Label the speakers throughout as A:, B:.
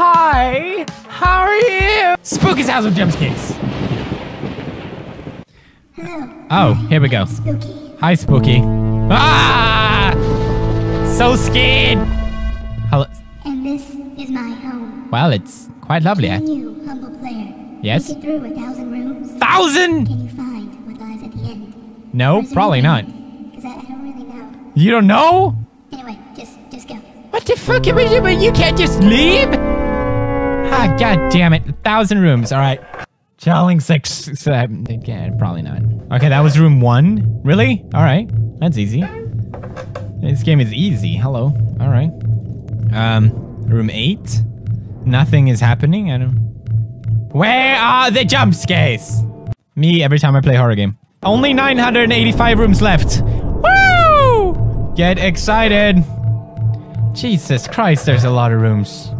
A: Hi. How are you? Spooky's house of jump scares. Oh, here we go.
B: Spooky.
A: Hi, Spooky. Ah! So scared. Hello.
B: And this is my home.
A: Well, it's quite lovely. eh?
B: Can you, humble player,
A: Yes?
B: make it through a thousand rooms?
A: Thousand?
B: Can you find what lies at the end?
A: No, probably not.
B: Because I, I don't really know.
A: You don't know?
B: Anyway, just just go.
A: What the fuck? Are you you can't just leave? Ah, god damn it. A thousand rooms. All right. Challenge six. Seven. again, probably not. Okay, that was room one. Really? All right. That's easy. This game is easy. Hello. All right. Um, room eight. Nothing is happening. I don't. Where are the jump scares? Me every time I play horror game. Only 985 rooms left. Woo! Get excited. Jesus Christ, there's a lot of rooms.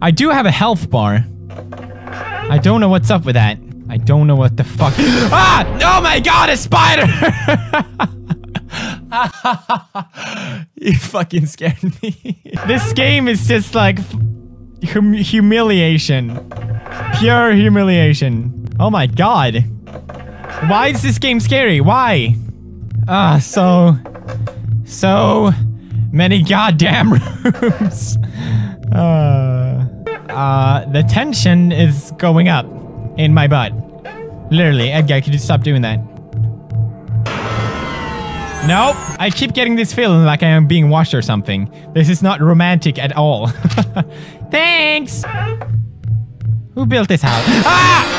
A: I do have a health bar. I don't know what's up with that. I don't know what the fuck. ah! Oh my god, a spider! you fucking scared me. this game is just like hum humiliation. Pure humiliation. Oh my god. Why is this game scary? Why? Ah, so. So many goddamn rooms. Uh, uh, the tension is going up in my butt. Literally, Edgar, could you stop doing that? Nope. I keep getting this feeling like I am being watched or something. This is not romantic at all. Thanks! Who built this house? Ah!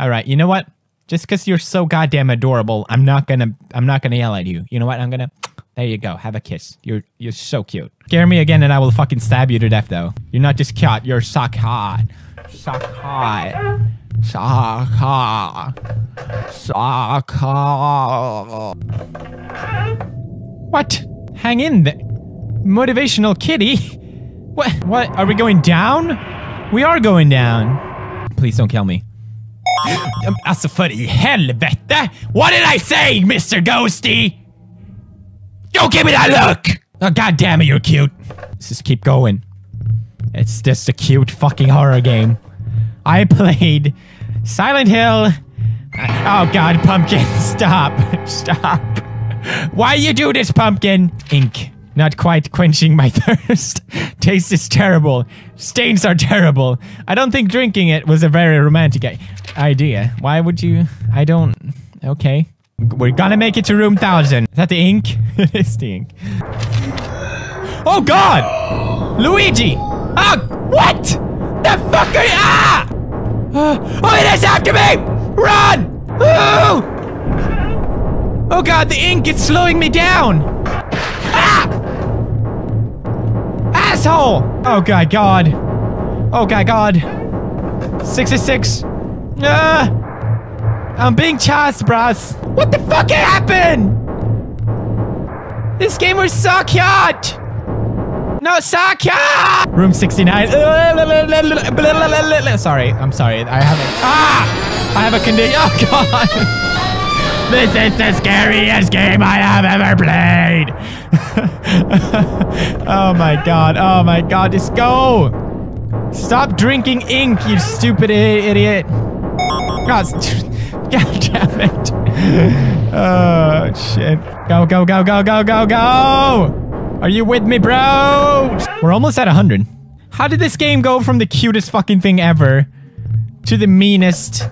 A: Alright, you know what? Just because you're so goddamn adorable, I'm not gonna I'm not gonna yell at you. You know what? I'm gonna There you go. Have a kiss. You're you're so cute. Scare me again and I will fucking stab you to death though. You're not just cute, you're sock hot. Sock hot. Sock hot. Sock hot. What? Hang in there. Motivational kitty? What? What? Are we going down? We are going down. Please don't kill me. Alltså för i helvete! What did I say, Mr. Ghosty? Don't give me that look! Oh, God damn it, you're cute. Let's just keep going. It's just a cute fucking horror game. I played Silent Hill. Uh, oh God, Pumpkin, stop, stop. Why you do this, Pumpkin? Ink. Not quite quenching my thirst. Taste is terrible. Stains are terrible. I don't think drinking it was a very romantic idea. Why would you? I don't. Okay. We're gonna make it to room 1000. Is that the ink? it is the ink. Oh God! Luigi! Ah! What? The fuck are you? Ah! Uh, oh, it is after me! Run! Oh! Oh God, the ink is slowing me down! Ah! Asshole! Oh God, God. Oh God, God. 66. Ah! I'm being chased, bros. What the fuck happened? This game was so cute! No, Saka! Room 69. Sorry, I'm sorry. I have a. Ah! I have a condition. Oh, God. This is the scariest game I have ever played. oh, my God. Oh, my God. Just go. Stop drinking ink, you stupid idiot. God, God damn it. Oh, shit. Go, go, go, go, go, go, go! Are you with me, bro? We're almost at 100. How did this game go from the cutest fucking thing ever to the meanest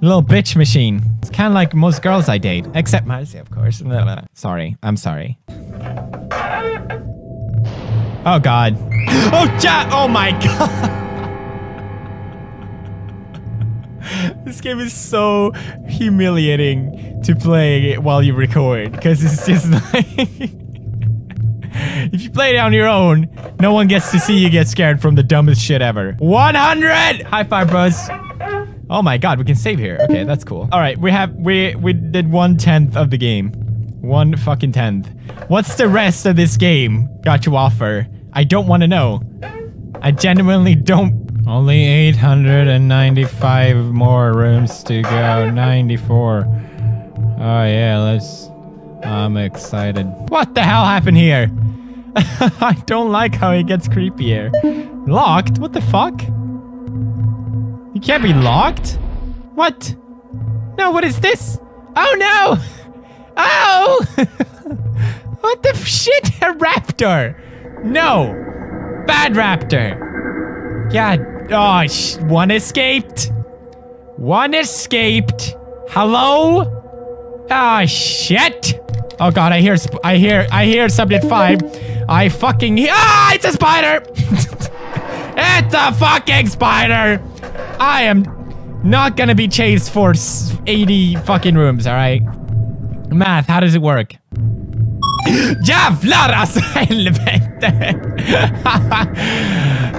A: little bitch machine? It's kind of like most girls I date, except Marzia, of course. Sorry, I'm sorry. Oh, God. Oh, ja- Oh, my God. This game is so humiliating to play while you record because it's just like if you play it on your own, no one gets to see you get scared from the dumbest shit ever. 100! High five, bros. Oh my god, we can save here. Okay, that's cool. All right, we have we we did one tenth of the game. One fucking tenth. What's the rest of this game got to offer? I don't want to know. I genuinely don't. Only 895 more rooms to go. 94. Oh yeah, let's. I'm excited. What the hell happened here? I don't like how it gets creepier. Locked? What the fuck? You can't be locked? What? No, what is this? Oh no! Oh! what the shit? A raptor! No! Bad raptor! God, oh, one escaped. One escaped. Hello? Ah, shit! Oh god, I hear, I hear, I hear subject five. I fucking Ah, it's a spider! it's a fucking spider! I am not gonna be chased for 80 fucking rooms, alright? Math, how does it work? Jävlar alltså helvete!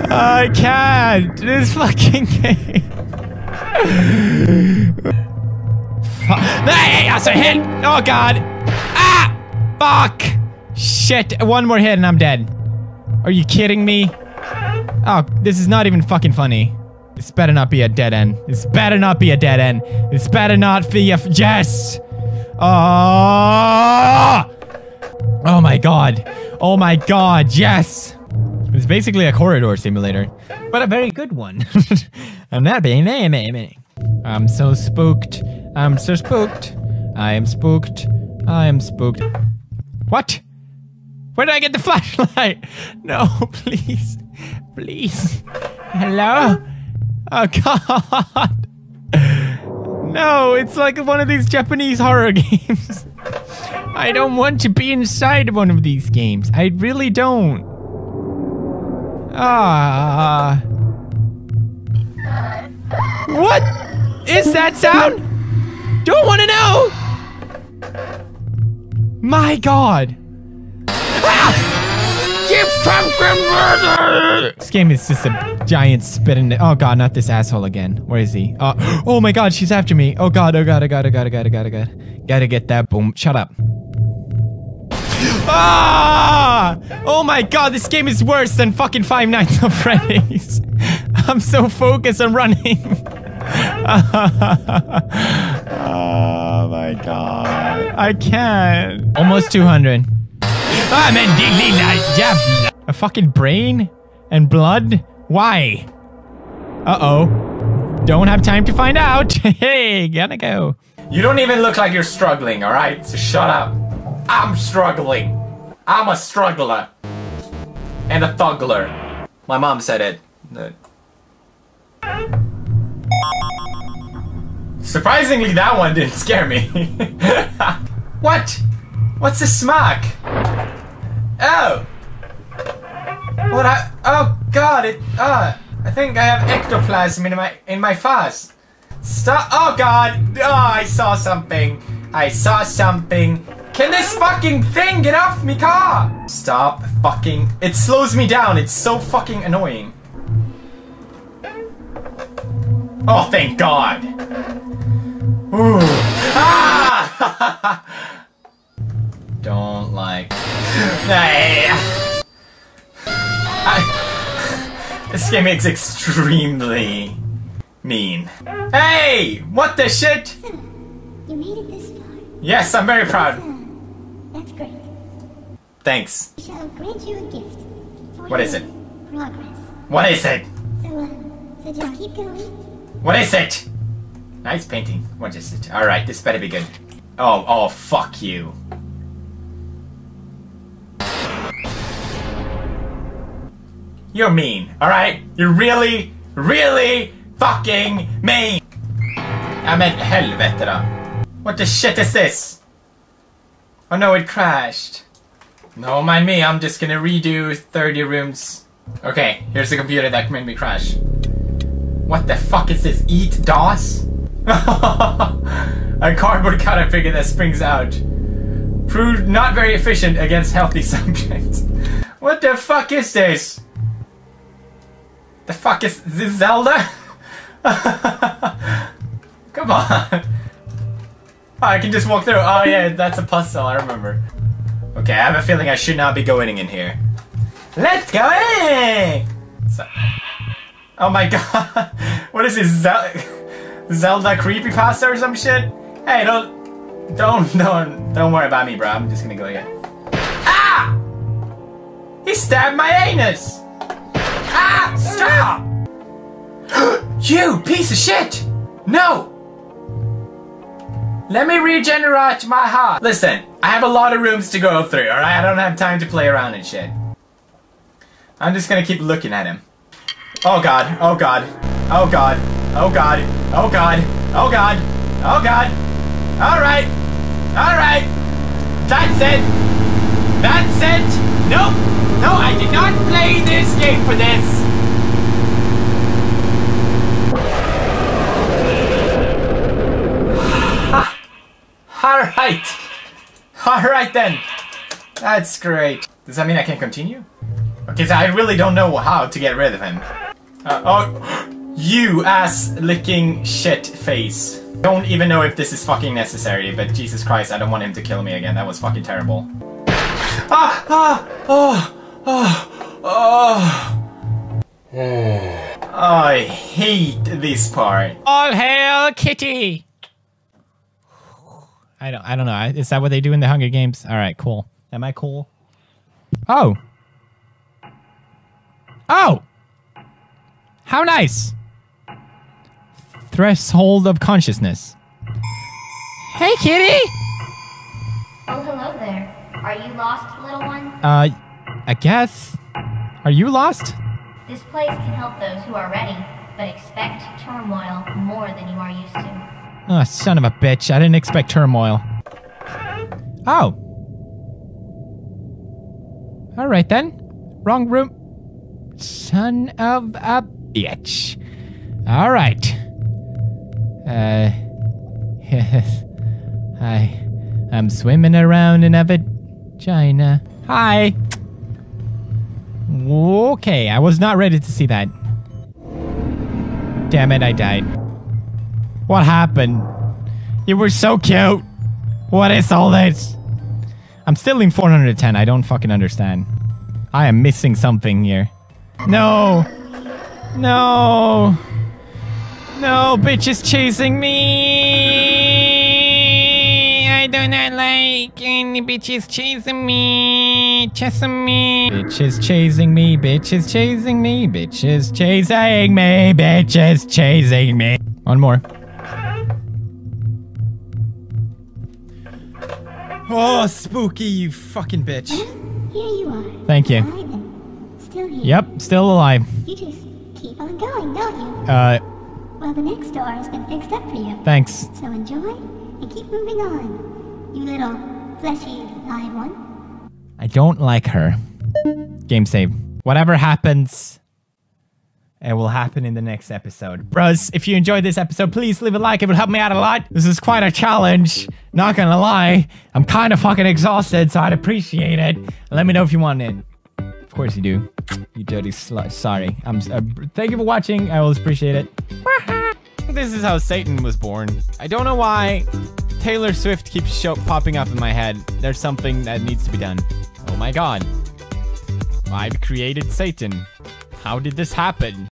A: I can't! This fucking game. Fu- Nej alltså hel... Oh god! Ah! Fuck! Shit, one more hit and I'm dead. Are you kidding me? Oh, this is not even fucking funny. This better not be a dead end. This better not be a dead end. This better not be a yes. Oh! Oh my god. Oh my god, yes. It's basically a corridor simulator, but a very good one. I'm not being me. I'm so spooked. I'm so spooked. I am spooked. I am spooked. What? Where did I get the flashlight? No, please. Please. Hello? Oh god. No, it's like one of these Japanese horror games. I don't want to be inside one of these games. I really don't. Ah. What is that sound? Don't want to know. My god. Ah! This game is just a giant spit in. Oh god, not this asshole again. Where is he? Uh, oh my god, she's after me. Oh god, oh god, oh god, oh god, oh god, oh god, oh god. Gotta get that boom. Shut up. Ah! Oh my god, this game is worse than fucking Five Nights at Freddy's. I'm so focused on running. oh my god. I can't. Almost 200. Ah, lilla jävla. A fucking brain? And blood? Why? Uh-oh. Don't have time to find out. hey, gotta go.
C: You don't even look like you're struggling, alright? So shut up. I'm struggling. I'm a struggler. And a thuggler. My mom said it. Surprisingly, that one didn't scare me. what? What's a smack? Oh. What I- Oh god, it- uh, I think I have ectoplasm in my- in my fuzz. Stop! Oh god! Oh, I saw something. I saw something. Can this fucking thing get off me car? Stop fucking. It slows me down. It's so fucking annoying. Oh, thank god. Ooh. Ah! Don't like. Hey. I, this game is extremely mean. Hey! What the shit?
B: You made it this far.
C: Yes, I'm very proud.
B: That's great.
C: Thanks.
B: I shall grant you a gift.
C: What is it?
B: Progress.
C: What is it?
B: So, uh, so just keep going.
C: What is it? Nice painting. What is it? Alright, this better be good. Oh, oh, fuck you. You're mean, alright? You're really, really fucking mean! I meant helvete då. What the shit is this? Oh no, it crashed. No, mind me, I'm just gonna redo 30 rooms. Okay, here's the computer that made me crash. What the fuck is this? Eat DOS? A cardboard cutout figure that springs out. Proved not very efficient against healthy subjects. What the fuck is this? The fuck is this Zelda? Come on. Oh, I can just walk through. Oh yeah, that's a puzzle, I remember. Okay, I have a feeling I should not be going in here. Let's go in! So- oh my god. What is this? Zel- Zelda creepypasta or some shit? Hey, don't, don't, don't, don't worry about me, bro. I'm just gonna go here. Ah! He stabbed my anus! Ah! Stop! you piece of shit! No! Let me regenerate my heart. Listen, I have a lot of rooms to go through, alright? I don't have time to play around and shit. I'm just gonna keep looking at him. Oh god, oh god, oh god, oh god, oh god, oh god, oh god. Alright, alright. That's it. That's it. No, no, I did not play this game for this. Alright. Then. That's great. Does that mean I can continue? Okay, so I really don't know how to get rid of him. Uh, oh, you ass licking shit face. Don't even know if this is fucking necessary, but Jesus Christ, I don't want him to kill me again. That was fucking terrible. Ah, ah, oh, oh, oh. I hate this part.
A: All hail Kitty! I don't, I don't know. Is that what they do in the Hunger Games? All right, cool. Am I cool? Oh. Oh! How nice! Threshold of consciousness. Hey, kitty!
B: Oh, hello there. Are you lost, little one?
A: Uh, I guess. Are you lost?
B: This place can help those who are ready, but expect turmoil more than you are used to.
A: Oh, son of a bitch. I didn't expect turmoil. Oh. Alright then. Wrong room. Son of a bitch. Alright. Uh. Yes. I. I'm swimming around in a vagina. Hi. Okay, I was not ready to see that. Damn it, I died. What happened? You were so cute. What is all this? I'm still in 410. I don't fucking understand. I am missing something here. No. No. No, bitch is chasing me. I do not like any bitches chasing me. Chasing me. Bitch is chasing me. Bitch is chasing me. Bitch is chasing me. Bitch is chasing me. One more. Oh, spooky, you fucking bitch.
B: Here you are.
A: Thank you.
B: Still here.
A: Yep, still alive.
B: You just keep on going, don't you?
A: Uh,
B: Well, the next door has been fixed up for you.
A: thanks.
B: So enjoy and keep moving on. You little fleshy live one.
A: I don't like her. Game save. Whatever happens, it will happen in the next episode. Bros, if you enjoyed this episode, please leave a like. It would help me out a lot. This is quite a challenge. Not gonna lie. I'm kind of fucking exhausted, so I'd appreciate it. Let me know if you want it. Of course you do. You dirty slut. Sorry. I'm. Uh, thank you for watching. I always appreciate it. this is how Satan was born. I don't know why Taylor Swift keeps show popping up in my head. There's something that needs to be done. Oh my god. I've created Satan. How did this happen?